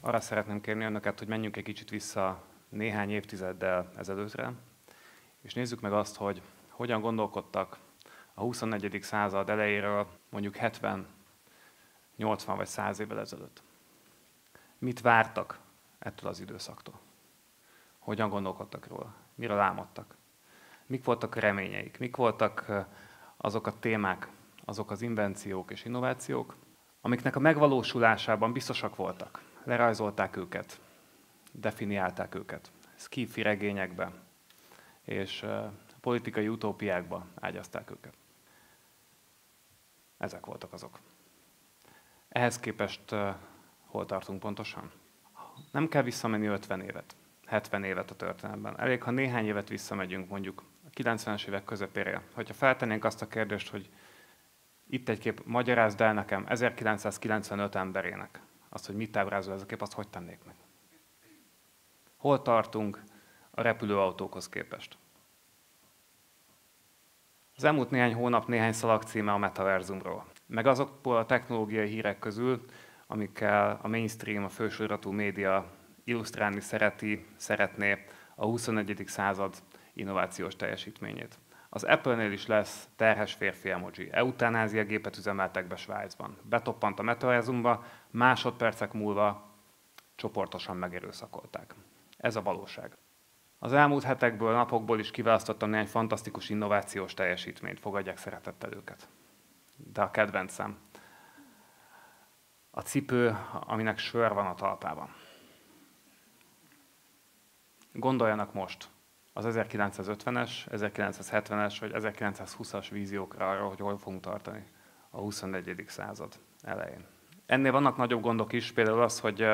arra szeretném kérni önöket, hogy menjünk egy kicsit vissza néhány évtizeddel ezelőttre, és nézzük meg azt, hogy hogyan gondolkodtak a 24. század elejéről mondjuk 70, 80 vagy 100 évvel ezelőtt. Mit vártak ettől az időszaktól? Hogyan gondolkodtak róla? Miről álmodtak? Mik voltak a reményeik? Mik voltak azok a témák, azok az invenciók és innovációk, amiknek a megvalósulásában biztosak voltak. Lerajzolták őket, definiálták őket, skifi regényekbe és politikai utópiákba ágyazták őket. Ezek voltak azok. Ehhez képest hol tartunk pontosan? Nem kell visszamenni 50 évet, 70 évet a történelemben. Elég, ha néhány évet visszamegyünk, mondjuk a 90-es évek közepére. Hogyha feltennénk azt a kérdést, hogy itt egy kép, magyarázd el nekem 1995 emberének azt, hogy mit ábrázol ez a kép, azt hogy tennék meg? Hol tartunk a repülőautókhoz képest? Az elmúlt néhány hónap néhány szalag címe a metaverzumról. Meg azokból a technológiai hírek közül, amikkel a mainstream, a fősoratú média illusztrálni szereti, szeretné a 21. század innovációs teljesítményét. Az Apple-nél is lesz terhes férfi emoji. Eutanázia gépet üzemeltek be Svájcban. Betoppant a metaverzumba, másodpercek múlva csoportosan megerőszakolták. Ez a valóság. Az elmúlt hetekből, napokból is kiválasztottam néhány fantasztikus innovációs teljesítményt, fogadják szeretettel őket. De a kedvencem, a cipő, aminek sör van a talpában. Gondoljanak most az 1950-es, 1970-es vagy 1920-as víziókra arra, hogy hol fogunk tartani a 21. század elején. Ennél vannak nagyobb gondok is, például az, hogy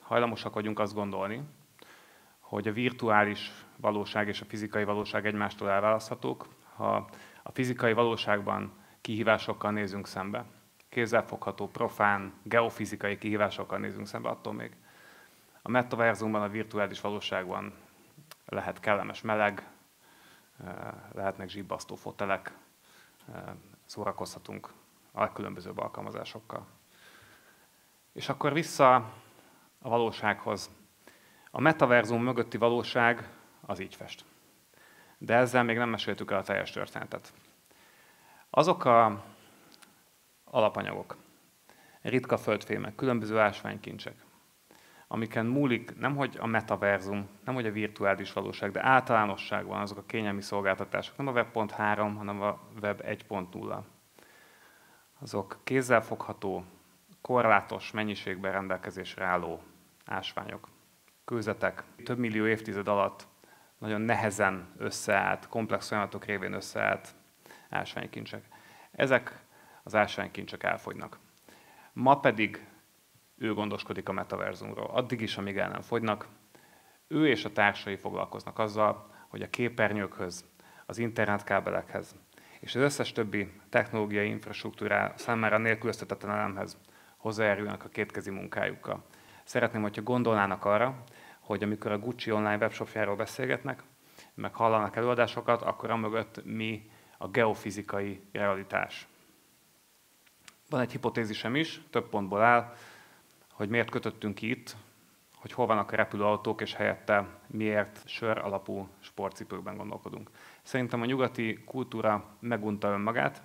hajlamosak vagyunk azt gondolni, hogy a virtuális valóság és a fizikai valóság egymástól elválaszthatók. Ha a fizikai valóságban kihívásokkal nézünk szembe, kézzelfogható, profán, geofizikai kihívásokkal nézünk szembe, attól még a metaverzumban, a virtuális valóságban lehet kellemes meleg, lehetnek zsibbasztó fotelek, szórakozhatunk a legkülönbözőbb alkalmazásokkal. És akkor vissza a valósághoz. A metaverzum mögötti valóság az így fest. De ezzel még nem meséltük el a teljes történetet. Azok a alapanyagok, ritka földfémek, különböző ásványkincsek, amiken múlik nem hogy a metaverzum, nem hogy a virtuális valóság, de általánosságban azok a kényelmi szolgáltatások, nem a Web.3, hanem a Web 1.0. Azok kézzelfogható, korlátos mennyiségben rendelkezésre álló ásványok, kőzetek, több millió évtized alatt nagyon nehezen összeállt, komplex folyamatok révén összeállt ásványkincsek. Ezek az ásványkincsek elfogynak. Ma pedig ő gondoskodik a metaverzumról. Addig is, amíg el nem fogynak, ő és a társai foglalkoznak azzal, hogy a képernyőkhöz, az internetkábelekhez és az összes többi technológiai infrastruktúrá számára nélkülöztetetlen elemhez hozzájárulnak a kétkezi munkájukkal. Szeretném, hogyha gondolnának arra, hogy amikor a Gucci online webshopjáról beszélgetnek, meg hallanak előadásokat, akkor amögött mi a geofizikai realitás. Van egy hipotézisem is, több pontból áll, hogy miért kötöttünk itt, hogy hol vannak a repülőautók, és helyette miért sör alapú sportcipőkben gondolkodunk. Szerintem a nyugati kultúra megunta önmagát.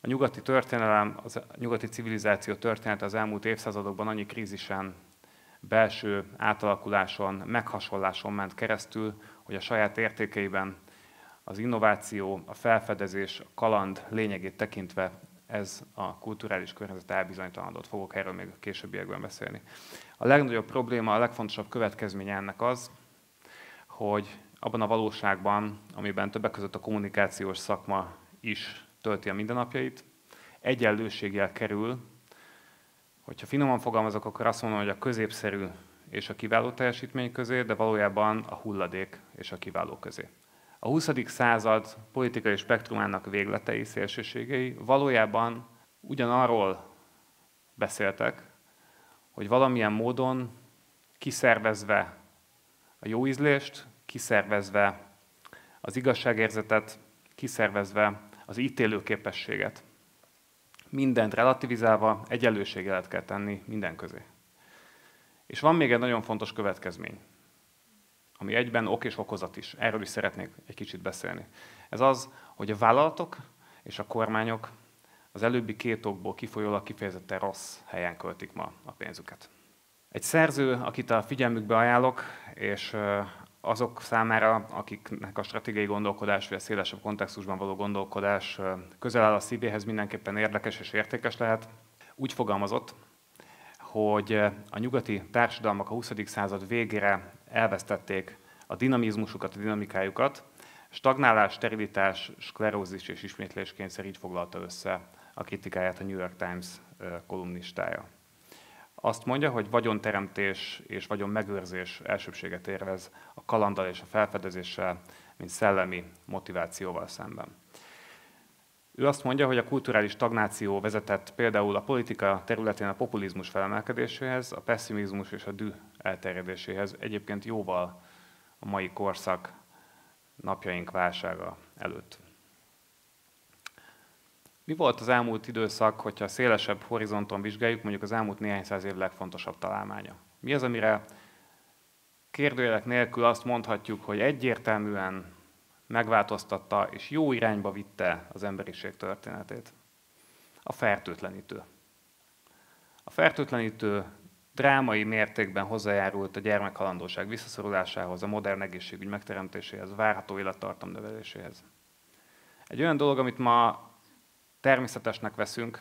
A nyugati történelem, az, nyugati civilizáció története az elmúlt évszázadokban annyi krízisen, belső átalakuláson, meghasonláson ment keresztül, hogy a saját értékeiben az innováció, a felfedezés, a kaland lényegét tekintve ez a kulturális környezet elbizonytalanodott. Fogok erről még a későbbiekben beszélni. A legnagyobb probléma, a legfontosabb következménye ennek az, hogy abban a valóságban, amiben többek között a kommunikációs szakma is tölti a mindennapjait, egyenlőséggel kerül, hogyha finoman fogalmazok, akkor azt mondom, hogy a középszerű és a kiváló teljesítmény közé, de valójában a hulladék és a kiváló közé. A 20. század politikai spektrumának végletei, szélsőségei valójában ugyanarról beszéltek, hogy valamilyen módon kiszervezve a jó ízlést, kiszervezve az igazságérzetet, kiszervezve az ítélőképességet. Mindent relativizálva egyenlőséget kell tenni minden közé. És van még egy nagyon fontos következmény, ami egyben ok és okozat is. Erről is szeretnék egy kicsit beszélni. Ez az, hogy a vállalatok és a kormányok az előbbi két okból kifolyólag kifejezetten rossz helyen költik ma a pénzüket. Egy szerző, akit a figyelmükbe ajánlok, és azok számára, akiknek a stratégiai gondolkodás vagy a szélesebb kontextusban való gondolkodás közel áll a szívéhez, mindenképpen érdekes és értékes lehet, úgy fogalmazott, hogy a nyugati társadalmak a 20. század végére elvesztették a dinamizmusukat, a dinamikájukat, stagnálás, sterilitás, sklerózis és ismétléskényszer így foglalta össze a kritikáját a New York Times kolumnistája. Azt mondja, hogy vagyonteremtés és vagyon megőrzés elsőbséget érvez a kalandal és a felfedezéssel, mint szellemi motivációval szemben. Ő azt mondja, hogy a kulturális stagnáció vezetett például a politika területén a populizmus felemelkedéséhez, a pessimizmus és a elterjedéséhez, egyébként jóval a mai korszak napjaink válsága előtt. Mi volt az elmúlt időszak, hogyha szélesebb horizonton vizsgáljuk, mondjuk az elmúlt néhány száz év legfontosabb találmánya? Mi az, amire kérdőjelek nélkül azt mondhatjuk, hogy egyértelműen megváltoztatta és jó irányba vitte az emberiség történetét? A fertőtlenítő. A fertőtlenítő drámai mértékben hozzájárult a gyermekhalandóság visszaszorulásához, a modern egészségügy megteremtéséhez, várható élettartam növeléséhez. Egy olyan dolog, amit ma természetesnek veszünk,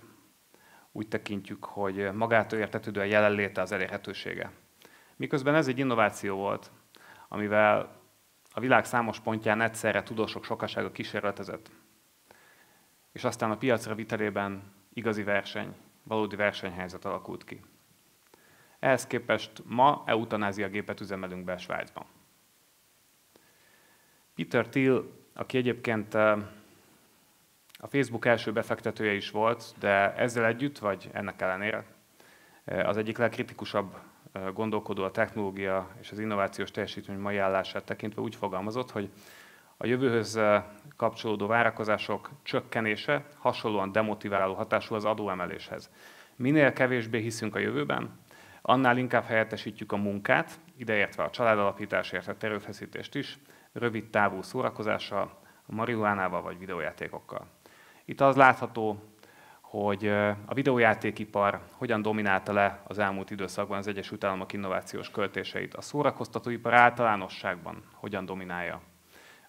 úgy tekintjük, hogy magától értetődő a jelenléte az elérhetősége. Miközben ez egy innováció volt, amivel a világ számos pontján egyszerre tudósok sokasága kísérletezett. És aztán a piacra vitelében igazi verseny, valódi versenyhelyzet alakult ki. Ehhez képest ma eutanázia gépet üzemelünk be Svájcban. Peter Thiel, aki egyébként eh, a Facebook első befektetője is volt, de ezzel együtt, vagy ennek ellenére, eh, az egyik legkritikusabb eh, gondolkodó a technológia és az innovációs teljesítmény mai állását tekintve úgy fogalmazott, hogy a jövőhöz kapcsolódó várakozások csökkenése hasonlóan demotiváló hatású az adóemeléshez. Minél kevésbé hiszünk a jövőben, annál inkább helyettesítjük a munkát, ideértve a családalapításért a erőfeszítést is, rövid távú szórakozással, a marihuánával vagy videójátékokkal. Itt az látható, hogy a videójátékipar hogyan dominálta le az elmúlt időszakban az Egyesült Államok innovációs költéseit. A szórakoztatóipar általánosságban hogyan dominálja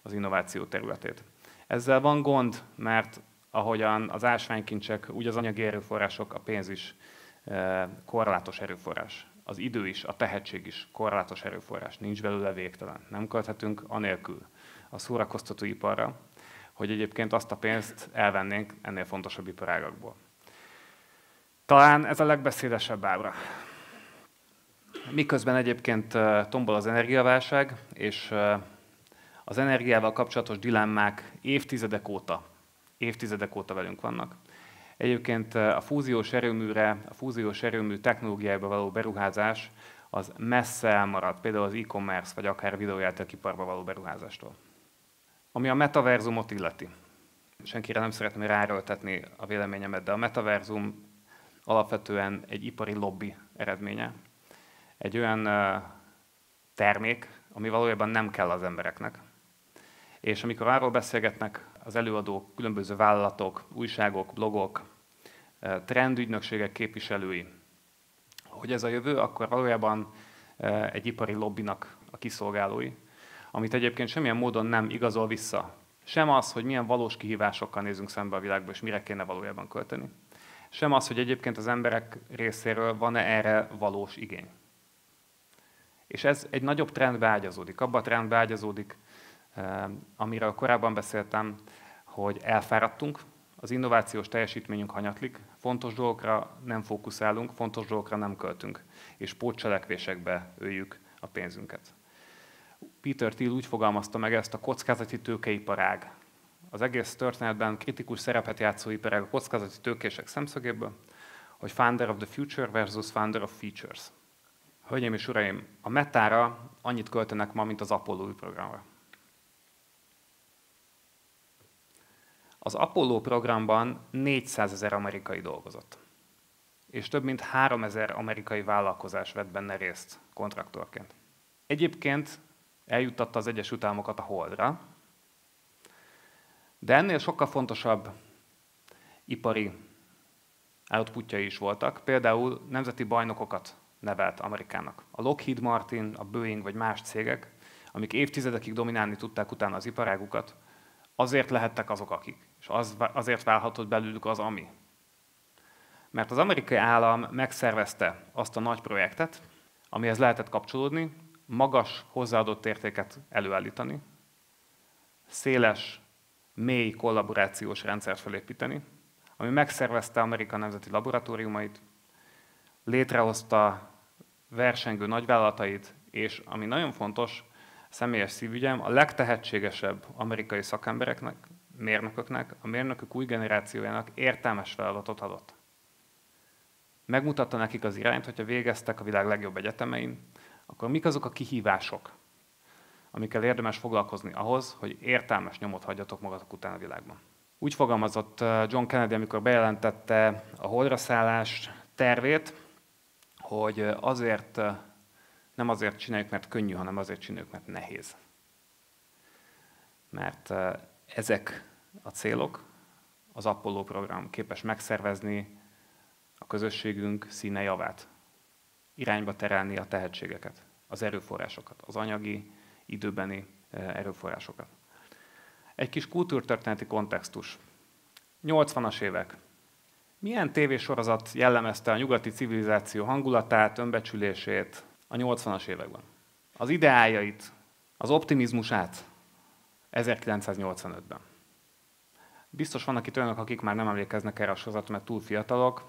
az innováció területét. Ezzel van gond, mert ahogyan az ásványkincsek, úgy az anyagi erőforrások, a pénz is korlátos erőforrás. Az idő is, a tehetség is korlátos erőforrás. Nincs belőle végtelen. Nem költhetünk anélkül a szórakoztatóiparra, hogy egyébként azt a pénzt elvennénk ennél fontosabb iparágakból. Talán ez a legbeszédesebb ábra. Miközben egyébként tombol az energiaválság, és az energiával kapcsolatos dilemmák évtizedek óta, évtizedek óta velünk vannak. Egyébként a fúziós erőműre, a fúziós erőmű technológiájába való beruházás az messze elmaradt, például az e-commerce, vagy akár videójátékiparba való beruházástól. Ami a metaverzumot illeti. Senkire nem szeretném ráerőltetni a véleményemet, de a metaverzum alapvetően egy ipari lobby eredménye. Egy olyan termék, ami valójában nem kell az embereknek. És amikor arról beszélgetnek az előadók, különböző vállalatok, újságok, blogok, trendügynökségek képviselői, hogy ez a jövő, akkor valójában egy ipari lobbinak a kiszolgálói, amit egyébként semmilyen módon nem igazol vissza. Sem az, hogy milyen valós kihívásokkal nézünk szembe a világba, és mire kéne valójában költeni. Sem az, hogy egyébként az emberek részéről van-e erre valós igény. És ez egy nagyobb trendbe ágyazódik. Abba a trendbe ágyazódik, eh, amiről korábban beszéltem, hogy elfáradtunk, az innovációs teljesítményünk hanyatlik, fontos dolgokra nem fókuszálunk, fontos dolgokra nem költünk, és pótcselekvésekbe öljük a pénzünket. Peter Thiel úgy fogalmazta meg ezt a kockázati tőkeiparág. Az egész történetben kritikus szerepet játszó iparág a kockázati tőkések szemszögéből, hogy founder of the future versus founder of features. Hölgyeim és uraim, a metára annyit költenek ma, mint az Apollo programra. Az Apollo programban 400 ezer amerikai dolgozott. és több mint 3000 amerikai vállalkozás vett benne részt kontraktorként. Egyébként eljuttatta az Egyesült Államokat a Holdra, de ennél sokkal fontosabb ipari outputjai is voltak. Például nemzeti bajnokokat nevelt Amerikának. A Lockheed Martin, a Boeing vagy más cégek, amik évtizedekig dominálni tudták utána az iparágukat, azért lehettek azok, akik. Az, azért válhatott belőlük az, ami. Mert az amerikai állam megszervezte azt a nagy projektet, amihez lehetett kapcsolódni, magas hozzáadott értéket előállítani, széles, mély kollaborációs rendszert felépíteni, ami megszervezte Amerika nemzeti laboratóriumait, létrehozta versengő nagyvállalatait, és ami nagyon fontos, személyes szívügyem, a legtehetségesebb amerikai szakembereknek, mérnököknek, a mérnökök új generációjának értelmes feladatot adott. Megmutatta nekik az irányt, hogyha végeztek a világ legjobb egyetemein, akkor mik azok a kihívások, amikkel érdemes foglalkozni ahhoz, hogy értelmes nyomot hagyjatok magatok után a világban. Úgy fogalmazott uh, John Kennedy, amikor bejelentette a holdra szállás tervét, hogy uh, azért, uh, nem azért csináljuk, mert könnyű, hanem azért csináljuk, mert nehéz. Mert ezek a célok az Apollo program képes megszervezni a közösségünk színe javát, irányba terelni a tehetségeket, az erőforrásokat, az anyagi, időbeni erőforrásokat. Egy kis kultúrtörténeti kontextus. 80-as évek. Milyen tévésorozat jellemezte a nyugati civilizáció hangulatát, önbecsülését a 80-as években? Az ideájait, az optimizmusát 1985-ben. Biztos vannak itt olyanok, akik már nem emlékeznek erre a sorozatra, mert túl fiatalok.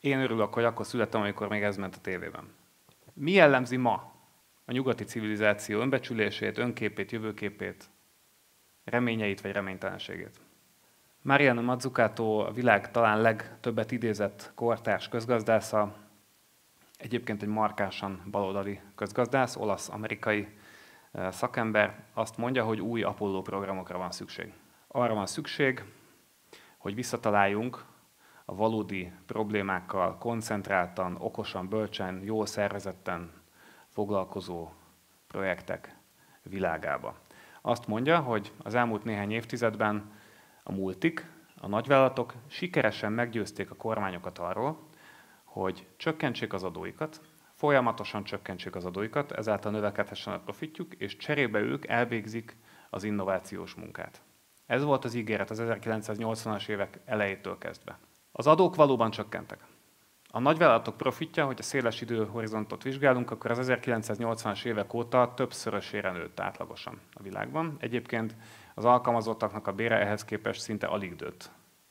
Én örülök, hogy akkor születtem, amikor még ez ment a tévében. Mi jellemzi ma a nyugati civilizáció önbecsülését, önképét, jövőképét, reményeit vagy reménytelenségét? Mariano Mazzucato a világ talán legtöbbet idézett kortárs közgazdásza, egyébként egy markásan baloldali közgazdász, olasz-amerikai szakember, azt mondja, hogy új Apollo programokra van szükség. Arra van szükség, hogy visszataláljunk a valódi problémákkal koncentráltan, okosan, bölcsen, jól szervezetten foglalkozó projektek világába. Azt mondja, hogy az elmúlt néhány évtizedben a multik, a nagyvállalatok sikeresen meggyőzték a kormányokat arról, hogy csökkentsék az adóikat, folyamatosan csökkentsék az adóikat, ezáltal növekedhessen a profitjuk, és cserébe ők elvégzik az innovációs munkát. Ez volt az ígéret az 1980-as évek elejétől kezdve. Az adók valóban csökkentek. A nagyvállalatok profitja, hogy a széles időhorizontot vizsgálunk, akkor az 1980-as évek óta többszörösére nőtt átlagosan a világban. Egyébként az alkalmazottaknak a bére ehhez képest szinte alig dőtt.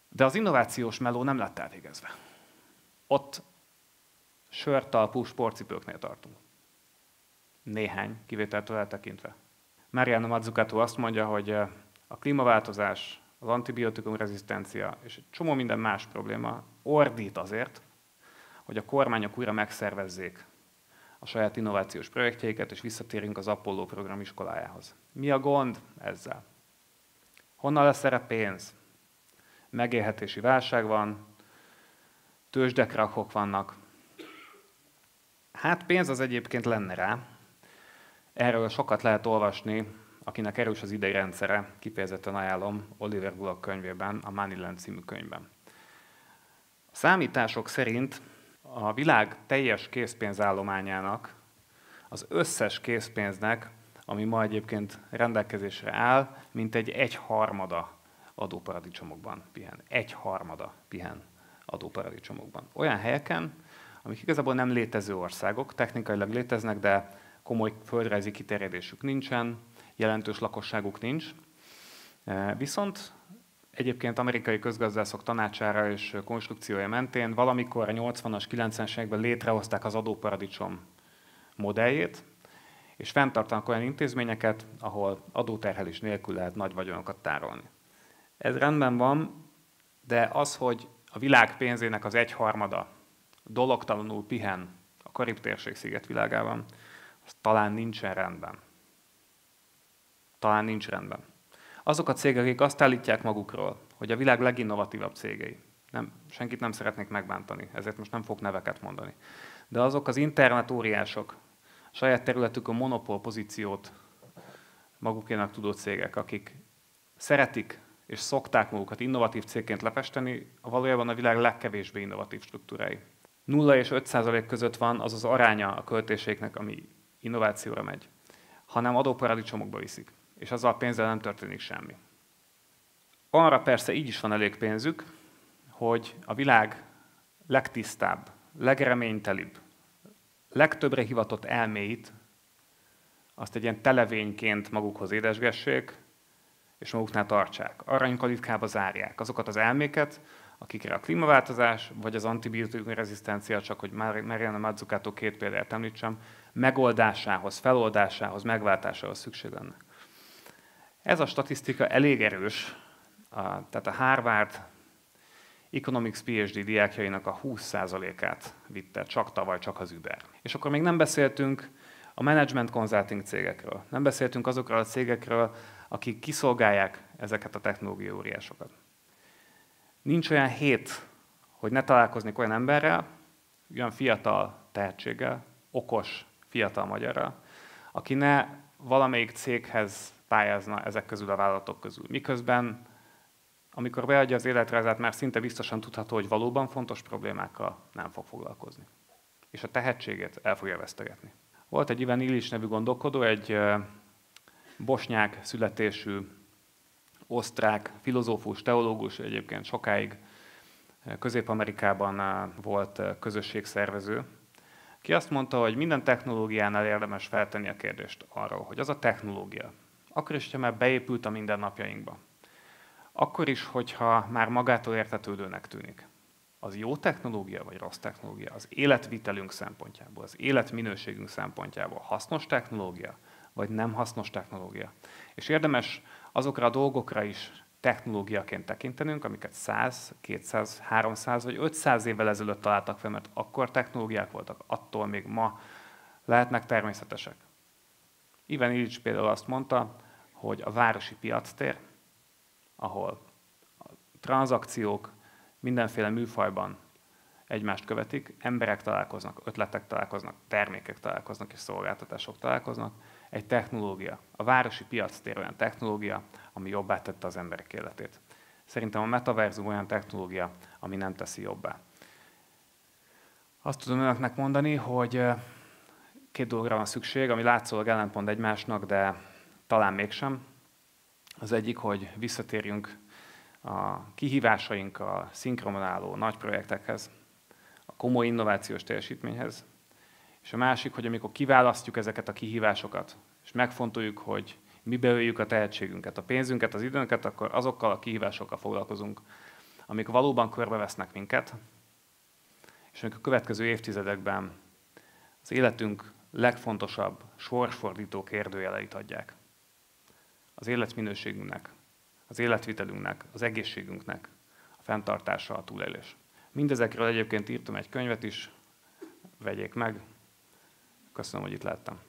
De az innovációs meló nem lett elvégezve. Ott sörtalpú sportcipőknél tartunk. Néhány kivételtől eltekintve. Mariano Mazzucato azt mondja, hogy a klímaváltozás, az antibiotikum rezisztencia és egy csomó minden más probléma ordít azért, hogy a kormányok újra megszervezzék a saját innovációs projektjeiket, és visszatérünk az Apollo program iskolájához. Mi a gond ezzel? Honnan lesz erre pénz? Megélhetési válság van, tőzsdekrakok vannak. Hát pénz az egyébként lenne rá. Erről sokat lehet olvasni akinek erős az idei rendszere, kifejezetten ajánlom Oliver Bullock könyvében, a Moneyland című könyvben. A számítások szerint a világ teljes készpénzállományának, az összes készpénznek, ami ma egyébként rendelkezésre áll, mint egy egyharmada adóparadicsomokban pihen. Egyharmada pihen adóparadicsomokban. Olyan helyeken, amik igazából nem létező országok, technikailag léteznek, de komoly földrajzi kiterjedésük nincsen, jelentős lakosságuk nincs. E, viszont egyébként amerikai közgazdászok tanácsára és konstrukciója mentén valamikor a 80-as, 90-es években létrehozták az adóparadicsom modelljét, és fenntartanak olyan intézményeket, ahol adóterhelés nélkül lehet nagy vagyonokat tárolni. Ez rendben van, de az, hogy a világ pénzének az egyharmada dologtalanul pihen a Karib térség szigetvilágában, az talán nincsen rendben talán nincs rendben. Azok a cégek, akik azt állítják magukról, hogy a világ leginnovatívabb cégei, nem, senkit nem szeretnék megbántani, ezért most nem fogok neveket mondani. De azok az internet óriások, saját területükön monopól pozíciót magukénak tudó cégek, akik szeretik és szokták magukat innovatív cégként lepesteni, valójában a világ legkevésbé innovatív struktúrái. 0 és 5 százalék között van az az aránya a költéséknek, ami innovációra megy, hanem adóparadicsomokba viszik, és azzal a pénzzel nem történik semmi. Arra persze így is van elég pénzük, hogy a világ legtisztább, legreménytelibb, legtöbbre hivatott elméit azt egy ilyen televényként magukhoz édesgessék, és maguknál tartsák. Aranykalitkába zárják azokat az elméket, akikre a klímaváltozás, vagy az antibiotikum rezisztencia, csak hogy Mariana Mazzucato két példát említsem, megoldásához, feloldásához, megváltásához szükség lenne. Ez a statisztika elég erős, tehát a Harvard Economics PhD diákjainak a 20%-át vitte csak tavaly csak az Uber. És akkor még nem beszéltünk a management consulting cégekről. Nem beszéltünk azokról a cégekről, akik kiszolgálják ezeket a technológiai óriásokat. Nincs olyan hét, hogy ne találkoznék olyan emberrel, olyan fiatal tehetséggel, okos, fiatal magyarral, aki ne valamelyik céghez pályázna ezek közül a vállalatok közül. Miközben, amikor beadja az életrajzát, már szinte biztosan tudható, hogy valóban fontos problémákkal nem fog foglalkozni. És a tehetségét el fogja vesztegetni. Volt egy Ivan Illich nevű gondolkodó, egy bosnyák születésű osztrák, filozófus, teológus, egyébként sokáig Közép-Amerikában volt közösségszervező, ki azt mondta, hogy minden technológiánál érdemes feltenni a kérdést arról, hogy az a technológia, akkor is, ha már beépült a mindennapjainkba, akkor is, hogyha már magától értetődőnek tűnik, az jó technológia vagy rossz technológia, az életvitelünk szempontjából, az életminőségünk szempontjából hasznos technológia, vagy nem hasznos technológia. És érdemes azokra a dolgokra is technológiaként tekintenünk, amiket 100, 200, 300 vagy 500 évvel ezelőtt találtak fel, mert akkor technológiák voltak, attól még ma lehetnek természetesek. Ivan Illich például azt mondta, hogy a városi piactér, ahol a tranzakciók mindenféle műfajban egymást követik, emberek találkoznak, ötletek találkoznak, termékek találkoznak és szolgáltatások találkoznak, egy technológia. A városi piac tér olyan technológia, ami jobbá tette az emberek életét. Szerintem a metaverzum olyan technológia, ami nem teszi jobbá. Azt tudom önöknek mondani, hogy két dologra van szükség, ami látszólag ellentmond egymásnak, de talán mégsem. Az egyik, hogy visszatérjünk a kihívásaink a szinkronáló nagy projektekhez, a komoly innovációs teljesítményhez, és a másik, hogy amikor kiválasztjuk ezeket a kihívásokat, és megfontoljuk, hogy mi beöljük a tehetségünket, a pénzünket, az időnket, akkor azokkal a kihívásokkal foglalkozunk, amik valóban körbevesznek minket, és amik a következő évtizedekben az életünk legfontosabb, sorsfordító kérdőjeleit adják. Az életminőségünknek, az életvitelünknek, az egészségünknek, a fenntartása, a túlélés. Mindezekről egyébként írtam egy könyvet is, vegyék meg, Köszönöm, hogy itt láttam.